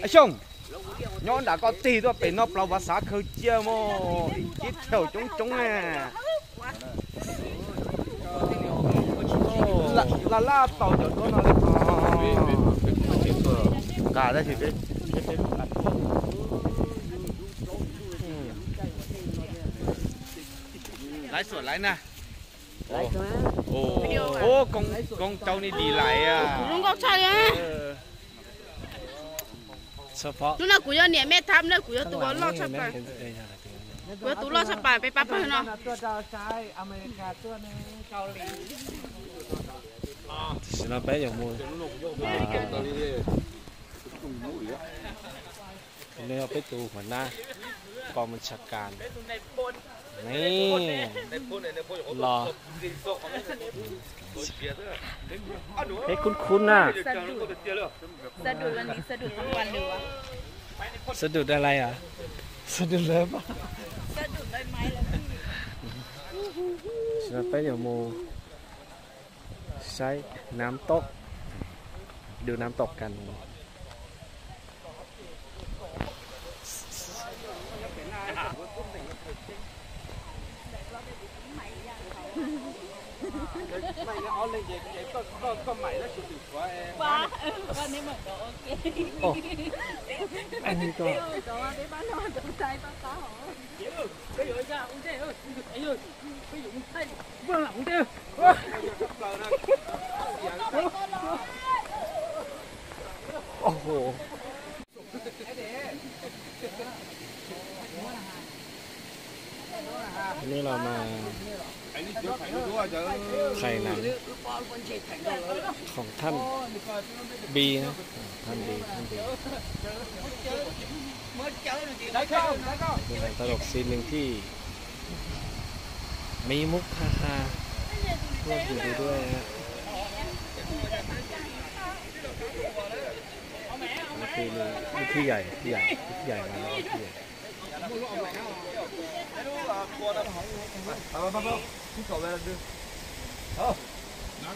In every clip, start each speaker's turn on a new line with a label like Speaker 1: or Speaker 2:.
Speaker 1: ấy xong nhón đã có tì thôi bị nó plau và xá khơi chia mô. Ít theo chống chống nè. À. là là là tàu chở con nó cả ra thì biết lái sửa lái nè ồ. Ồ con con cháu đi đi lại à.
Speaker 2: Con trai á
Speaker 1: เออ
Speaker 3: เฉพาะ
Speaker 2: Lúc nào của yo nè mẹ thăm nữa của yo tụ lo
Speaker 3: ข้างห
Speaker 2: sắp
Speaker 3: ลัง
Speaker 2: bài
Speaker 3: นี่เห็นเห็นอะไรกันเนี่ย
Speaker 2: của yo tụ lo sắp bài ไปปั๊บให้เนาะ
Speaker 4: ตัวดาวซ้ายอเมริกาตัว นึงเกาหลี
Speaker 3: สิเราไปอย่างมูอ่าวันนี้เราไปดูหัวหน้ากองบัญชาการนี่รอเฮ้ยคุ้นๆน่ะ
Speaker 2: สะดุดวันนี้สะดุดทั้งวันเลยวะ
Speaker 3: สะดุดอะไรอะสะดุดเลยปะ
Speaker 2: สะดุดใบไม้แล้วพี่
Speaker 3: สิเราไปอย่างมูใช้น้ำตก ดูน้ำตกกัน
Speaker 2: ว้าวันนี้เหมือนก็โอเค
Speaker 3: โอ้อันนี้ก็
Speaker 2: แต่ว่าได้บ้านนอนจะใจป้าป้าหรอ
Speaker 3: โอ้โห อันนี้เรามาไข่หนังของท่าน บีนะท่านบีท่านบีเป็นหนังตลกซีนหนึ่งที่ มีมุกฮาฮาๆร่วมอยู่ด้วยนะฮะนี่คือนี่คือใหญ่พี่ใหญ่พี่ใหญ่มาแล้วพี่ใหญ่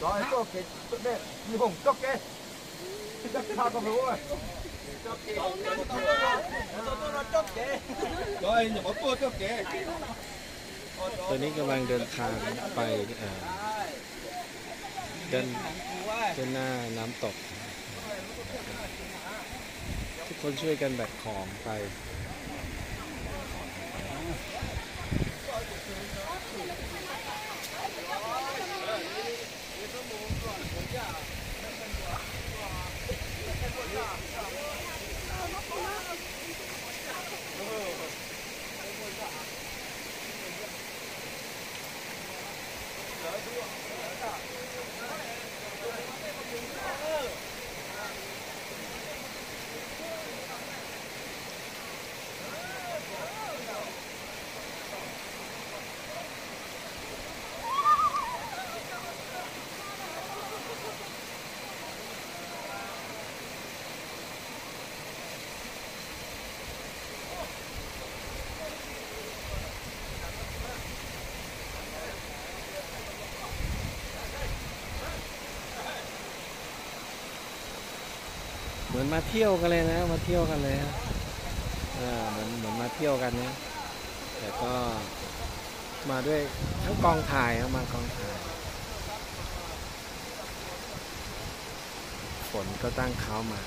Speaker 1: rồi cho cái tốt đẹp như hùng chốc cái chắc sao có phải rồi rồi nhưng mà tôi chốc cái
Speaker 3: ต ตอนนี้กำลังเดินทางไปเอ่อเดินเดินหน้าน้ำตก ทุกคนช่วยกันแบกของไปเมาเที่ยวกันเลยนะ มาเที่ยวกันเลยฮะอ่าเหมือนเหมือนมาเที่ยวกันนะแต่ก็มาด้วยทั้งกองถ่ายมากองถ่ายฝนก็ตั้งเขามา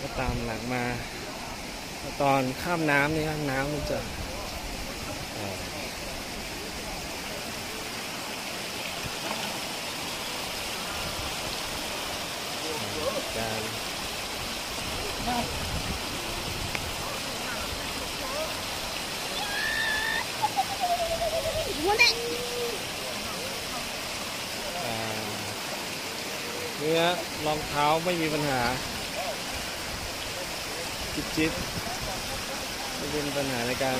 Speaker 3: ก็ตามหลังมา ตอนข้ามน้ำนี่ครับน้ำมันจะเอ่อ การอ่า เนี่ยรองเท้าไม่มีปัญหา จิบจิบไม่เป็นปัญหาในการ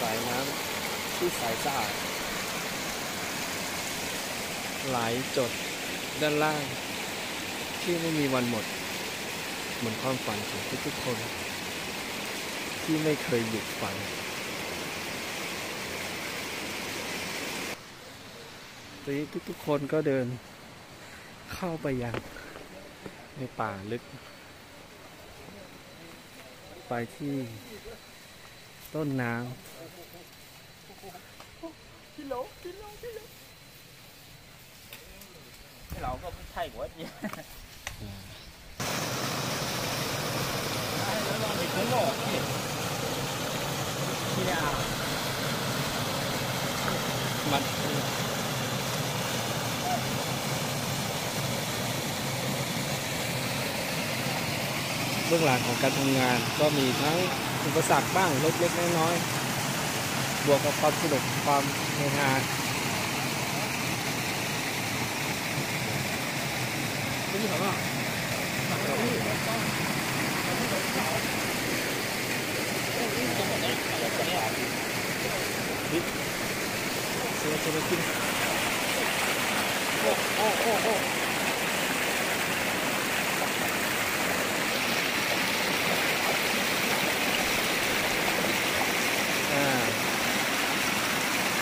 Speaker 3: สายน้ำที่สายสะอาดไหลจดด้านล่าง ที่ไม่มีวันหมด เหมือนความฝันของทุกๆคน ที่ไม่เคยหยุดฝัน ตอนนี้ทุกๆคนก็เดินเข้าไปยังในป่าลึก ไปที่ต้นน้
Speaker 2: เราก็ไม่ใช่หัวเดียวไม่หลอกนี่เที่ยำ
Speaker 3: มันเบื้องหลังของการทำงานก็มีทั้งอุปสรรคบ้างเล็กๆน้อยๆบวกกับความสนุกความเฮฮา เสือจะไปกินโอ้โอ้โอ้โอ้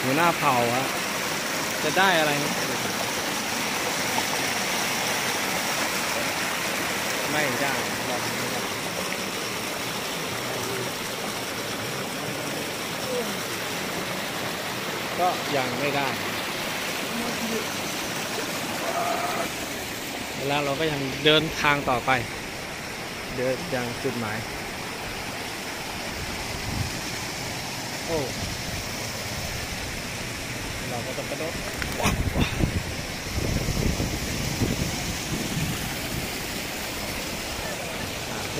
Speaker 3: หัวหน้าเผ่าอะจะได้อะไรนะ ไม่ได้ก็ยังไม่ได้ แล้วเราก็ยังเดินทางต่อไป เดินยังจุดหมาย โอ้ เราก็ต้องกระโดดว้าวว้าวอ่าทุก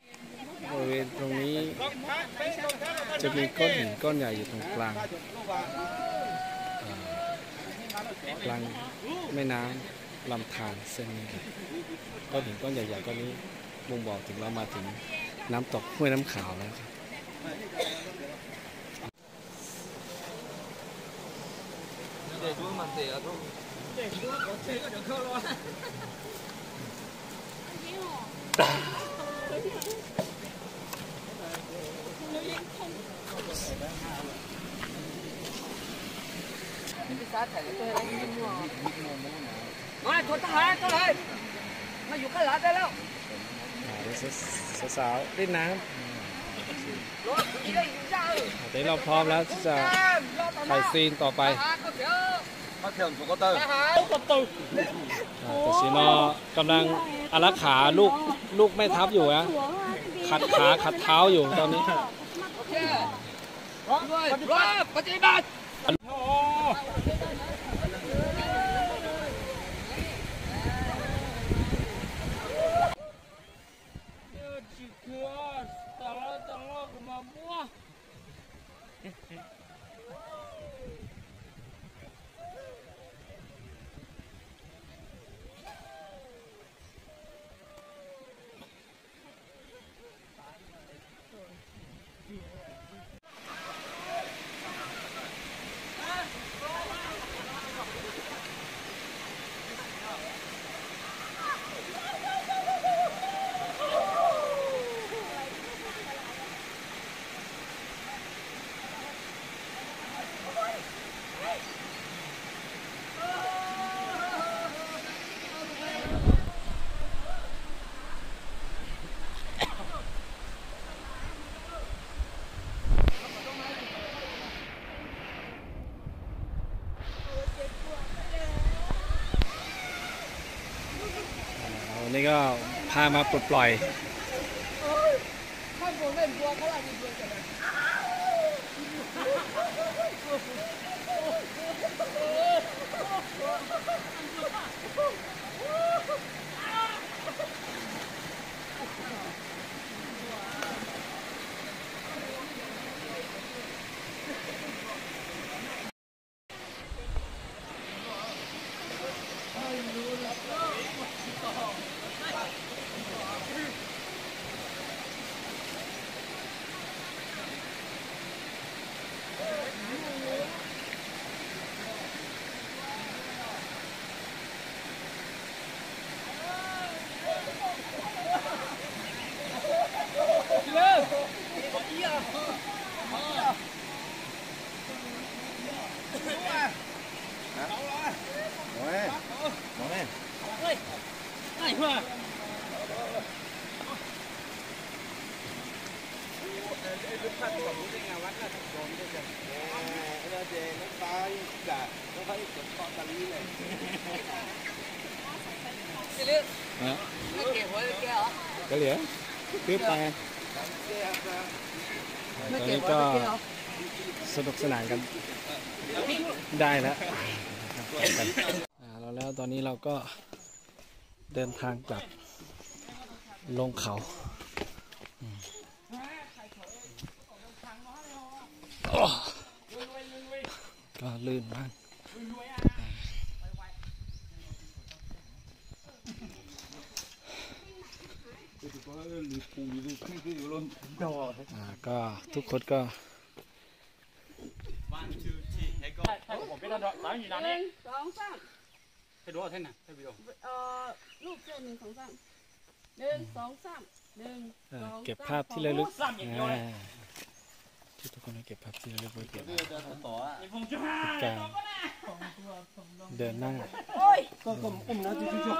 Speaker 3: บริเวณตรงนี้จะมีก้อนหินก้อนใหญ่อยู่ตรงกลางอ่ากลางแม่น้ำลำธารเส้นนี้ครับก้อนหินก้อนใหญ่ๆก้อนนี้บ่งบอกถึงเรามาถึงน้ำตกห้วยน้ำขาวแล้วครับ
Speaker 1: เดี๋ยวดู มันเสียทุก
Speaker 2: มาชนทหารก็เลยมาอยู่ข้างหลังได้แล้ว
Speaker 3: อ่าเดี๋ยวสาวๆเล่นน้
Speaker 2: รถอีได้อยู่จ้าำ
Speaker 3: เดี๋ยวเราพร้อมแล้วที่จะถ่ายซีนต่อไป
Speaker 2: ทหารก็เถอะ
Speaker 1: เขาเที่ยวถูกก็เตอร์
Speaker 2: ทหารก็ตื่น
Speaker 3: อ่าแต่ซีนอกำลังอารักขาลูกลูกไม่ทับอยู่นะขัดขาขัดเท้าอยู่ตอนนี้
Speaker 2: โอเคด้วยรบปฏิบัติ
Speaker 3: วันนี้ก็ พามาปลดปล่อย คือไปตอนนี้ก็สนุกสนานกันได้แล้วอ่าแล้วแล้วตอนนี้เราก็เดินทางกลับลงเขาก็ลื่นมาก อ่าก็ทุกคนก็
Speaker 5: ผมเป็นระดับสามอยู่
Speaker 6: ห
Speaker 5: นาน
Speaker 6: นึ่งสองสาม
Speaker 5: ให้ดูว่าเท่านั้นให้ดู
Speaker 6: เอ่อรูปเสื้อหนึ่งสองสามหนึ่งสองสามหนึ่ง
Speaker 3: อ่
Speaker 6: สอง
Speaker 3: เก็บภาพที่ระลึก
Speaker 5: อ่างเดียวเลย
Speaker 3: อ่าที่ทุกคนได้เก็บภาพที่ระลึกไว้เก็บ
Speaker 5: ไอ้พงจุ๊า
Speaker 3: การเดินหน้า
Speaker 5: ก็อุ้มนะจุ๊จุ๊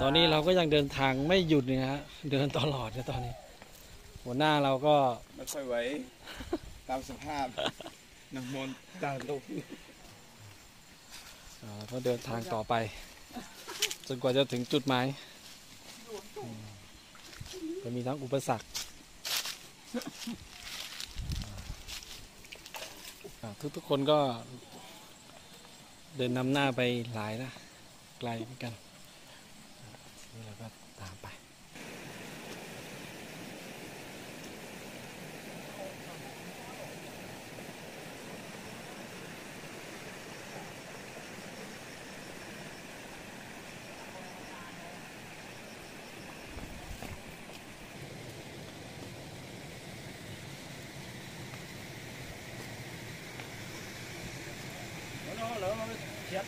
Speaker 3: ตอนนี้เราก็ยังเดินทางไม่หยุดเลยนะฮะ เดินตลอดนะตอนนี้ หัวหน้าเราก็
Speaker 1: ไม่ค่อยไหว ตามสภาพน้ำมนต์ตาลูก
Speaker 3: อ่าก็เดินทางต่อไป จนกว่าจะถึงจุดหมายอืมก็มีทั้งอุปสรรคอ่าทุกๆคนก็ เดินนำหน้าไปหลายนะไกลเหมือนกัน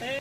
Speaker 3: Hey.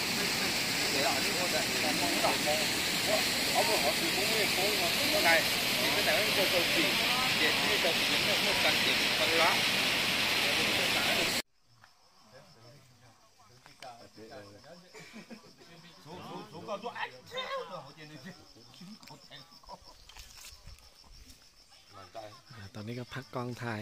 Speaker 3: ตอนนี้ก็พักกองถ่าย